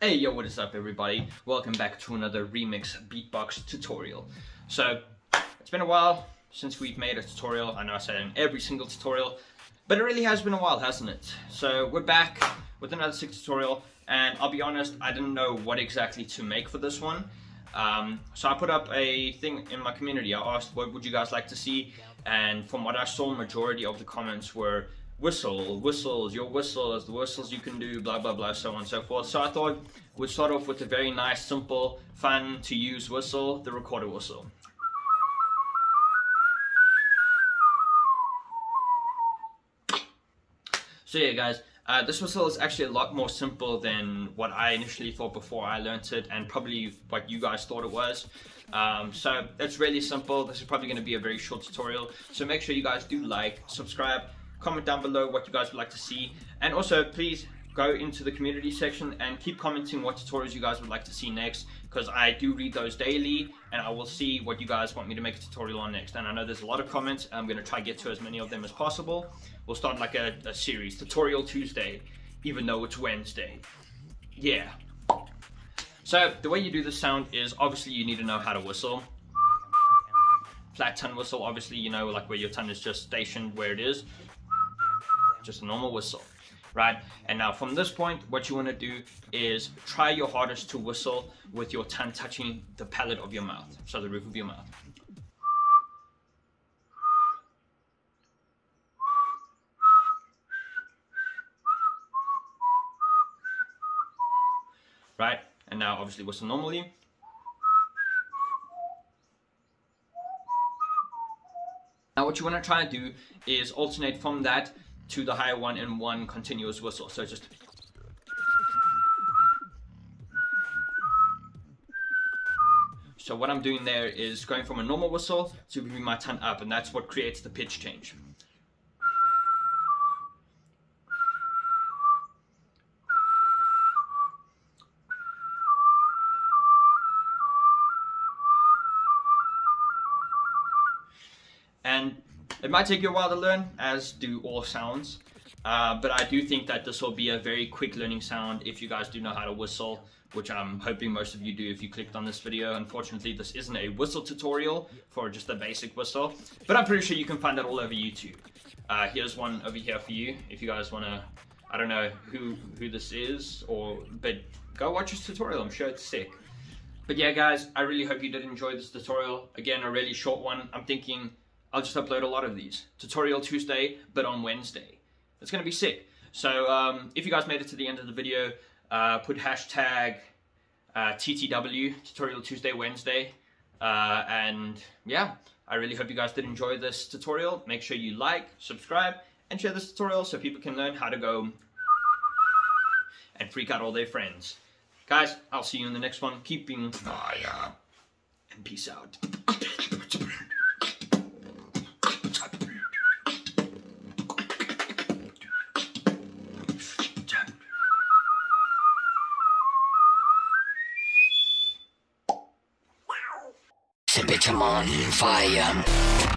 Hey yo, what is up everybody? Welcome back to another remix beatbox tutorial. So, it's been a while since we've made a tutorial. I know I said in every single tutorial, but it really has been a while, hasn't it? So, we're back with another sick tutorial, and I'll be honest, I didn't know what exactly to make for this one. Um, so I put up a thing in my community. I asked what would you guys like to see, and from what I saw, majority of the comments were whistle, whistles, your whistles, the whistles you can do, blah, blah, blah, so on and so forth. So I thought we'd start off with a very nice, simple, fun to use whistle, the recorder whistle. So yeah guys, uh, this whistle is actually a lot more simple than what I initially thought before I learned it and probably what you guys thought it was. Um, so it's really simple. This is probably going to be a very short tutorial. So make sure you guys do like, subscribe, comment down below what you guys would like to see. And also please go into the community section and keep commenting what tutorials you guys would like to see next because I do read those daily and I will see what you guys want me to make a tutorial on next. And I know there's a lot of comments I'm going to try to get to as many of them as possible. We'll start like a, a series tutorial Tuesday even though it's Wednesday. Yeah. So the way you do the sound is obviously you need to know how to whistle. Flat tongue whistle obviously you know like where your tongue is just stationed where it is just a normal whistle, right? And now from this point, what you want to do is try your hardest to whistle with your tongue touching the palate of your mouth, so the roof of your mouth. Right, and now obviously whistle normally. Now what you want to try and do is alternate from that to the higher one in one continuous whistle. So just So what I'm doing there is going from a normal whistle to moving my tongue up and that's what creates the pitch change. And it might take you a while to learn, as do all sounds, uh, but I do think that this will be a very quick learning sound if you guys do know how to whistle, which I'm hoping most of you do if you clicked on this video. Unfortunately, this isn't a whistle tutorial for just a basic whistle, but I'm pretty sure you can find that all over YouTube. Uh, here's one over here for you if you guys want to, I don't know who, who this is, or but go watch this tutorial, I'm sure it's sick. But yeah guys, I really hope you did enjoy this tutorial. Again, a really short one. I'm thinking I'll just upload a lot of these. Tutorial Tuesday, but on Wednesday. It's going to be sick. So um, if you guys made it to the end of the video, uh, put hashtag uh, TTW, Tutorial Tuesday, Wednesday. Uh, and yeah, I really hope you guys did enjoy this tutorial. Make sure you like, subscribe, and share this tutorial so people can learn how to go and freak out all their friends. Guys, I'll see you in the next one. Keep being fire and peace out. I'm on fire.